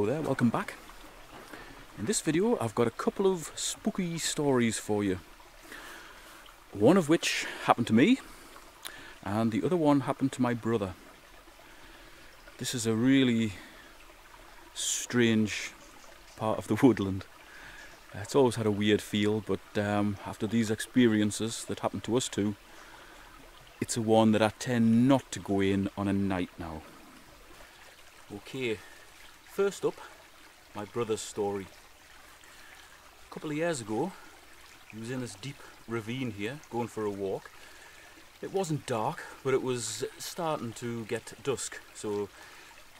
welcome back. In this video I've got a couple of spooky stories for you. One of which happened to me and the other one happened to my brother. This is a really strange part of the woodland. It's always had a weird feel but um, after these experiences that happened to us too it's a one that I tend not to go in on a night now. Okay, first up, my brother's story. A couple of years ago, he was in this deep ravine here, going for a walk. It wasn't dark, but it was starting to get dusk, so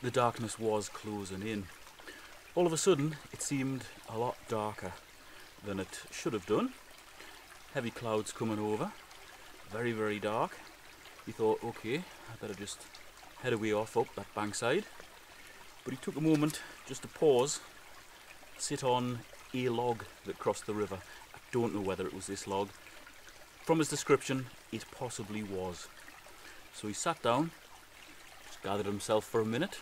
the darkness was closing in. All of a sudden, it seemed a lot darker than it should have done. Heavy clouds coming over, very, very dark. He thought, okay, I better just head away off up that bankside. But he took a moment just to pause, sit on a log that crossed the river. I don't know whether it was this log. From his description, it possibly was. So he sat down, just gathered himself for a minute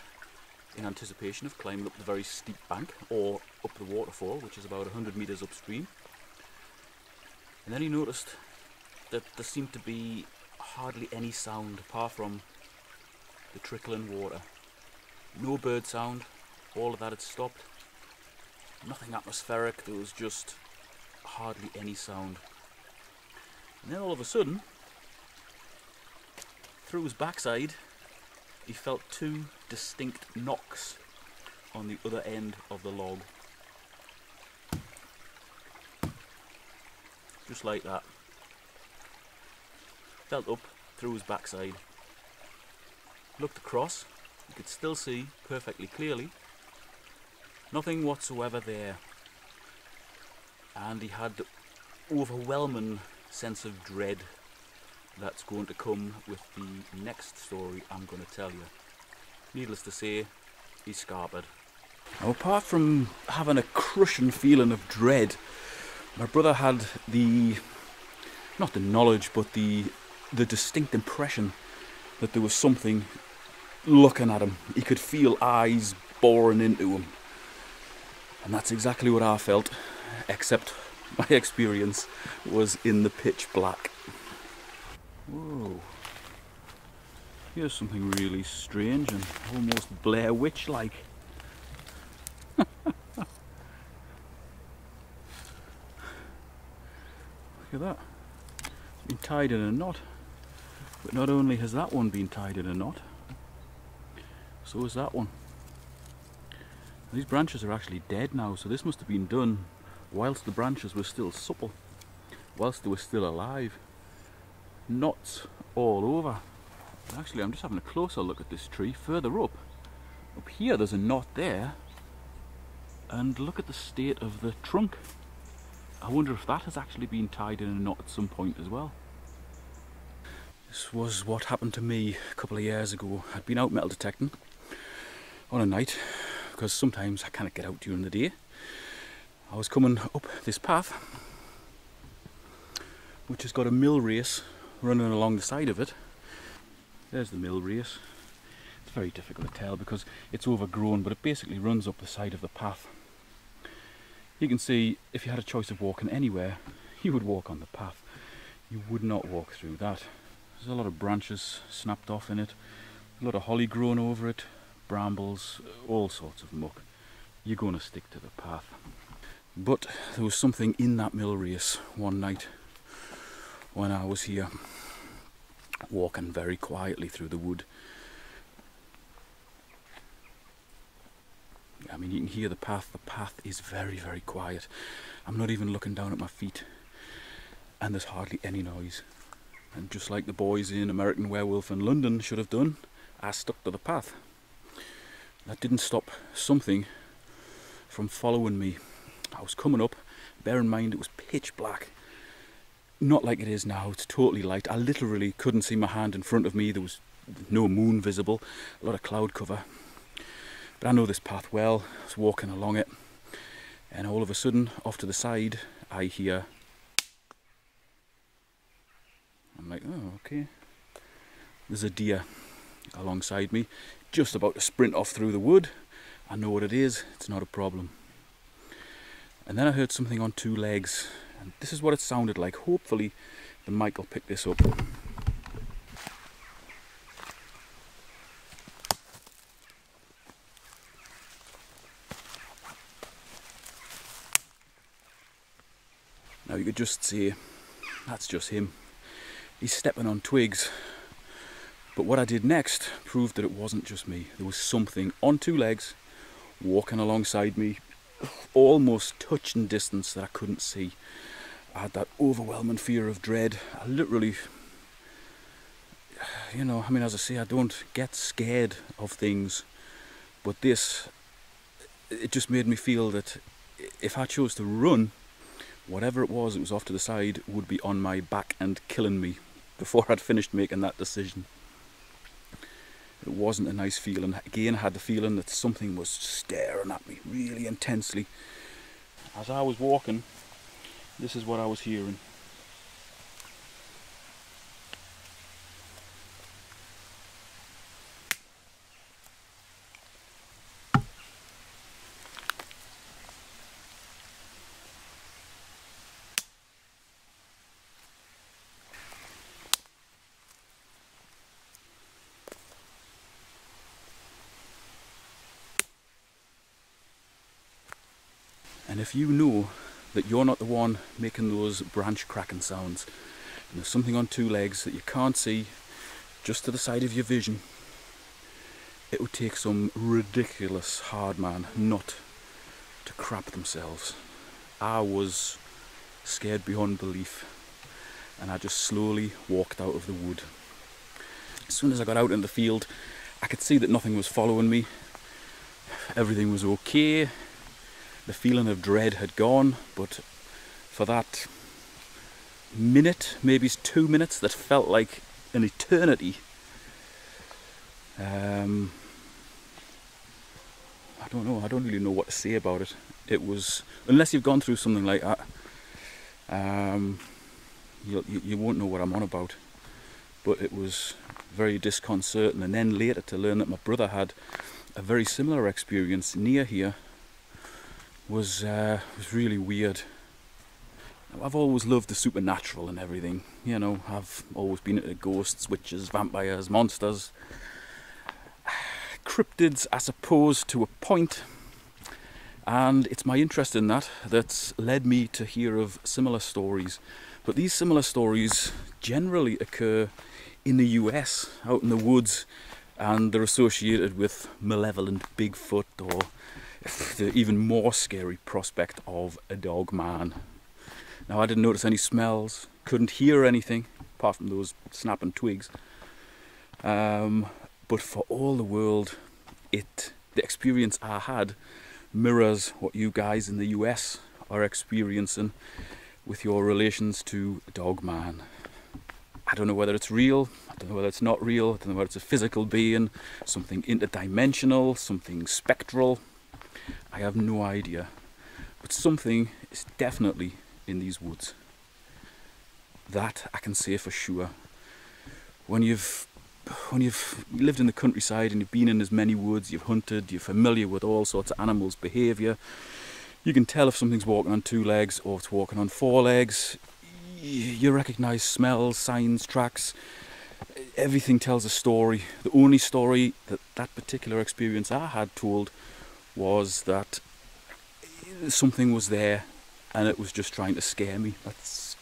in anticipation of climbing up the very steep bank or up the waterfall, which is about 100 metres upstream. And then he noticed that there seemed to be hardly any sound apart from the trickling water. No bird sound, all of that had stopped. Nothing atmospheric, there was just hardly any sound. And then all of a sudden, through his backside, he felt two distinct knocks on the other end of the log. Just like that. Felt up through his backside. Looked across, you could still see perfectly clearly. Nothing whatsoever there. And he had the overwhelming sense of dread that's going to come with the next story I'm going to tell you. Needless to say, he's scarpered. Now, apart from having a crushing feeling of dread, my brother had the, not the knowledge, but the, the distinct impression that there was something looking at him. He could feel eyes boring into him. And that's exactly what I felt, except my experience was in the pitch black. Whoa. Here's something really strange and almost Blair Witch like. Look at that. It's been tied in a knot. But not only has that one been tied in a knot, so is that one. These branches are actually dead now, so this must have been done whilst the branches were still supple, whilst they were still alive. Knots all over. Actually, I'm just having a closer look at this tree further up. Up here there's a knot there, and look at the state of the trunk. I wonder if that has actually been tied in a knot at some point as well. This was what happened to me a couple of years ago. I'd been out metal detecting on a night because sometimes I can't get out during the day. I was coming up this path which has got a mill race running along the side of it. There's the mill race. It's very difficult to tell because it's overgrown but it basically runs up the side of the path. You can see if you had a choice of walking anywhere you would walk on the path. You would not walk through that. There's a lot of branches snapped off in it, a lot of holly grown over it, brambles, all sorts of muck. You're going to stick to the path. But there was something in that mill race one night when I was here walking very quietly through the wood. I mean, you can hear the path. The path is very, very quiet. I'm not even looking down at my feet, and there's hardly any noise. And just like the boys in American Werewolf in London should have done, I stuck to the path. That didn't stop something from following me. I was coming up, bear in mind it was pitch black. Not like it is now, it's totally light. I literally couldn't see my hand in front of me, there was no moon visible, a lot of cloud cover. But I know this path well, I was walking along it, and all of a sudden, off to the side, I hear. I'm like, oh, okay. There's a deer alongside me, just about to sprint off through the wood, I know what it is, it's not a problem. And then I heard something on two legs, and this is what it sounded like. Hopefully, the mic will pick this up. Now you could just see that's just him. He's stepping on twigs. But what I did next proved that it wasn't just me. There was something on two legs walking alongside me, almost touching distance that I couldn't see. I had that overwhelming fear of dread. I literally, you know, I mean, as I say, I don't get scared of things, but this, it just made me feel that if I chose to run, whatever it was, it was off to the side, would be on my back and killing me before I'd finished making that decision. It wasn't a nice feeling. Again, I had the feeling that something was staring at me really intensely. As I was walking, this is what I was hearing. And if you know that you're not the one making those branch cracking sounds, and there's something on two legs that you can't see just to the side of your vision, it would take some ridiculous hard man not to crap themselves. I was scared beyond belief and I just slowly walked out of the wood. As soon as I got out in the field, I could see that nothing was following me. Everything was okay the feeling of dread had gone, but for that minute, maybe two minutes, that felt like an eternity. Um, I don't know. I don't really know what to say about it. It was unless you've gone through something like that, um, you, you won't know what I'm on about. But it was very disconcerting, and then later to learn that my brother had a very similar experience near here was uh, was really weird. I've always loved the supernatural and everything. You know, I've always been into ghosts, witches, vampires, monsters, cryptids, I suppose, to a point. And it's my interest in that that's led me to hear of similar stories. But these similar stories generally occur in the US, out in the woods, and they're associated with malevolent Bigfoot or the even more scary prospect of a dog man. Now I didn't notice any smells, couldn't hear anything apart from those snapping twigs. Um, but for all the world, it the experience I had mirrors what you guys in the US are experiencing with your relations to dog man. I don't know whether it's real, I don't know whether it's not real, I don't know whether it's a physical being, something interdimensional, something spectral. I have no idea. But something is definitely in these woods. That I can say for sure. When you've when you've lived in the countryside and you've been in as many woods, you've hunted, you're familiar with all sorts of animals' behaviour, you can tell if something's walking on two legs or it's walking on four legs. You recognise smells, signs, tracks. Everything tells a story. The only story that that particular experience I had told was that something was there and it was just trying to scare me. That's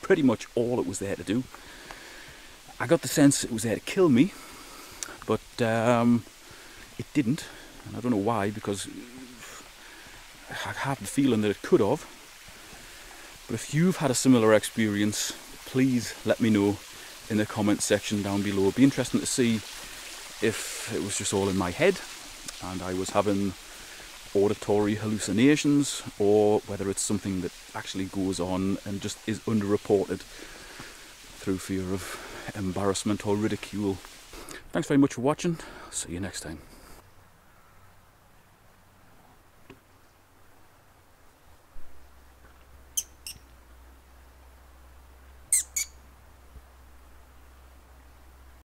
pretty much all it was there to do. I got the sense it was there to kill me, but um, it didn't, and I don't know why because I have the feeling that it could have. But if you've had a similar experience, please let me know in the comment section down below. It'd be interesting to see if it was just all in my head and I was having auditory hallucinations or whether it's something that actually goes on and just is underreported through fear of embarrassment or ridicule. Thanks very much for watching. See you next time.